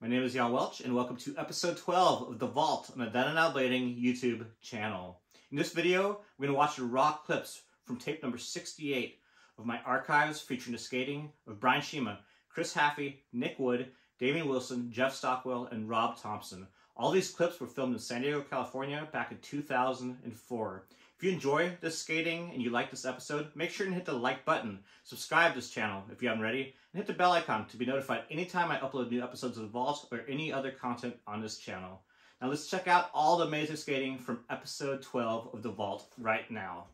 My name is Jan Welch, and welcome to episode 12 of The Vault on the Then and Now Blading YouTube channel. In this video, we're going to watch the raw clips from tape number 68 of my archives featuring the skating of Brian Shima, Chris Haffey, Nick Wood, Damien Wilson, Jeff Stockwell, and Rob Thompson. All these clips were filmed in San Diego, California back in 2004. If you enjoy this skating and you like this episode, make sure to hit the like button, subscribe to this channel if you haven't already, and hit the bell icon to be notified anytime I upload new episodes of The Vault or any other content on this channel. Now let's check out all the amazing skating from episode 12 of The Vault right now.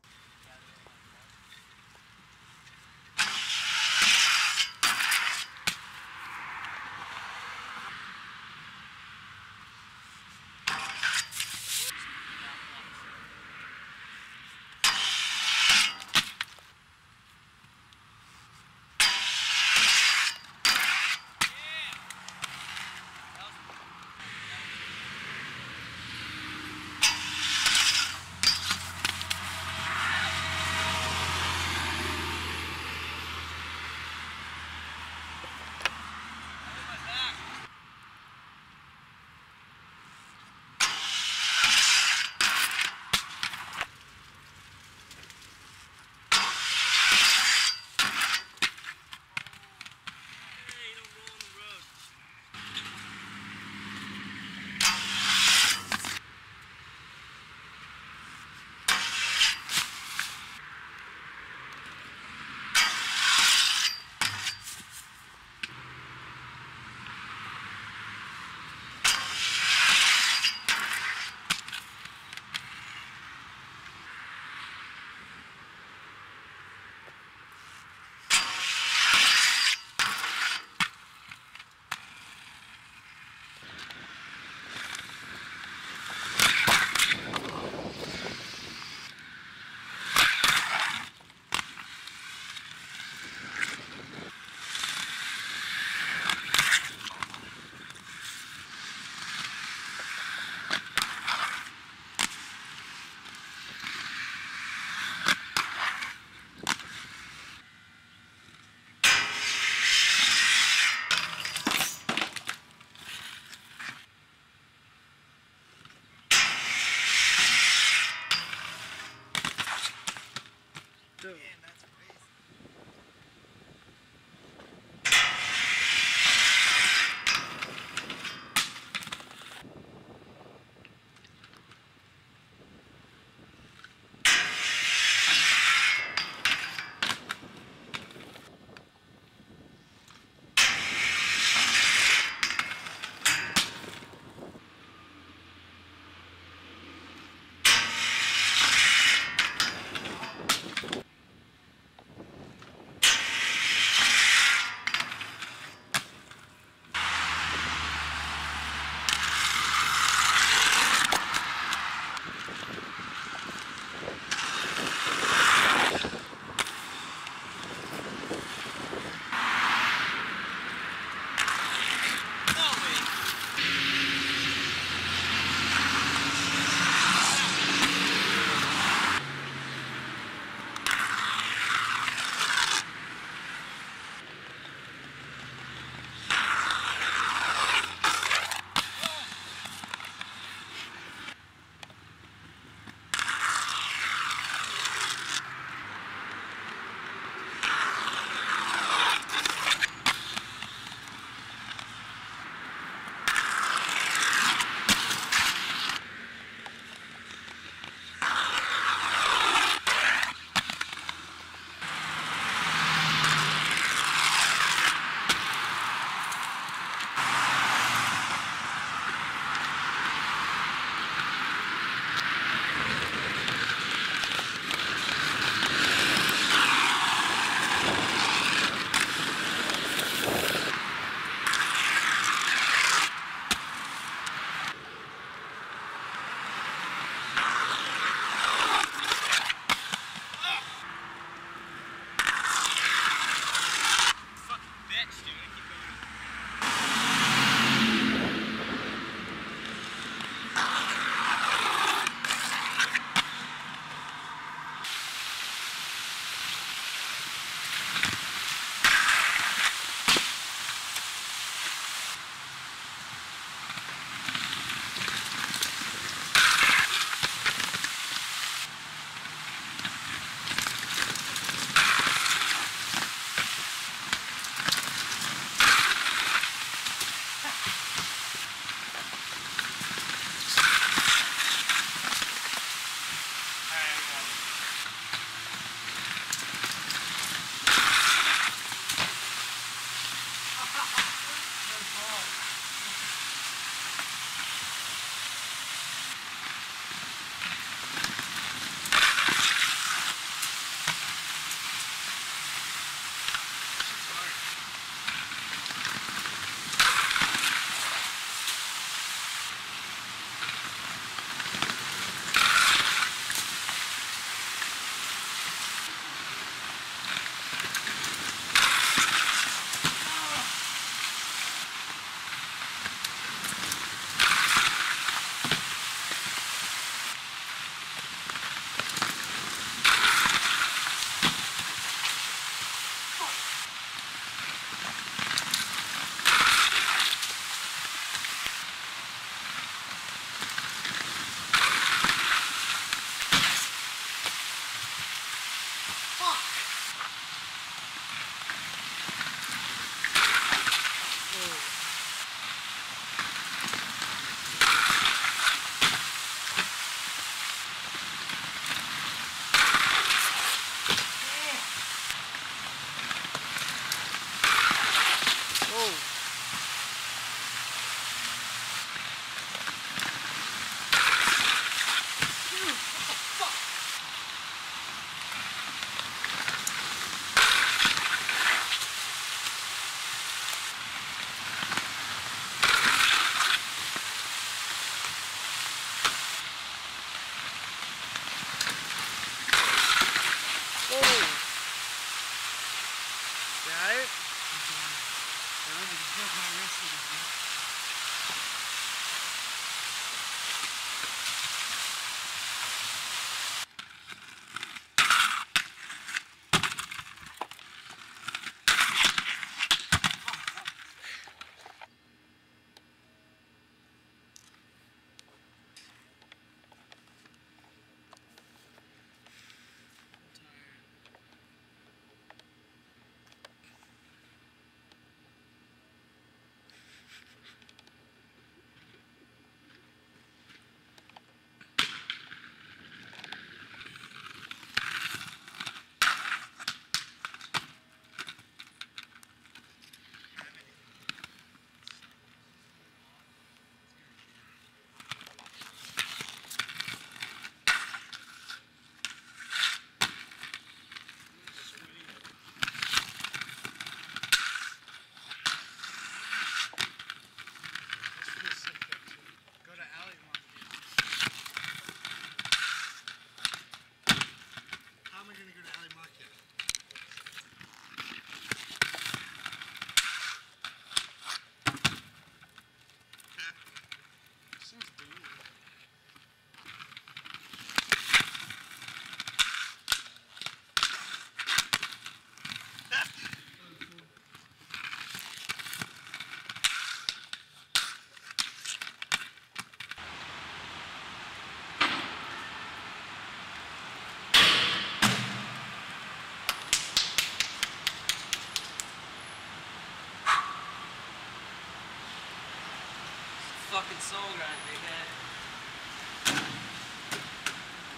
Fucking soul grind, dickhead.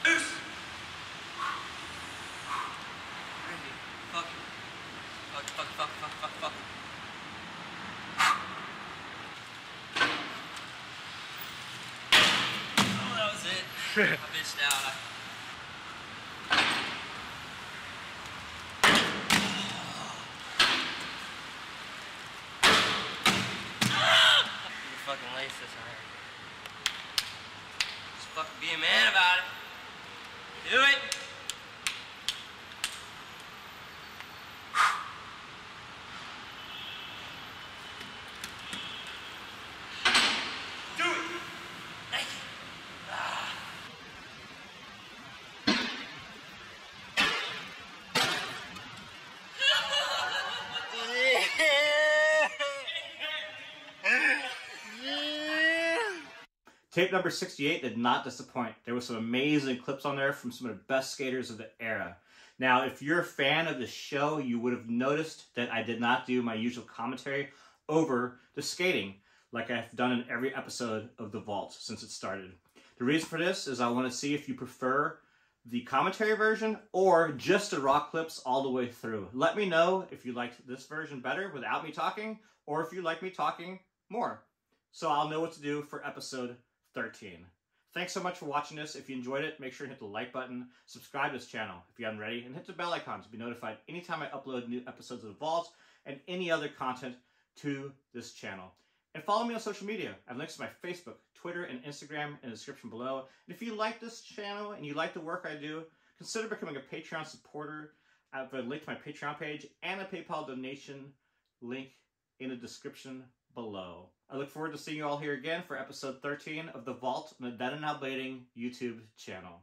Loose! Crazy. Fuck. Fuck, fuck, fuck, fuck, fuck, fuck. Oh, that was it. I bitched out. You iron. Just fucking be a man about it. Do it. Do it. Thank you. Ah. Tape number 68 did not disappoint. There were some amazing clips on there from some of the best skaters of the era. Now, if you're a fan of the show, you would have noticed that I did not do my usual commentary over the skating like I've done in every episode of The Vault since it started. The reason for this is I want to see if you prefer the commentary version or just the raw clips all the way through. Let me know if you liked this version better without me talking or if you like me talking more. So I'll know what to do for episode 13. Thanks so much for watching this. If you enjoyed it, make sure to hit the like button, subscribe to this channel if you haven't already, and hit the bell icon to be notified anytime I upload new episodes of The Vault and any other content to this channel. And follow me on social media. I have links to my Facebook, Twitter, and Instagram in the description below. And if you like this channel and you like the work I do, consider becoming a Patreon supporter. I have a link to my Patreon page and a PayPal donation link in the description below. I look forward to seeing you all here again for episode 13 of The Vault Now Blading YouTube channel.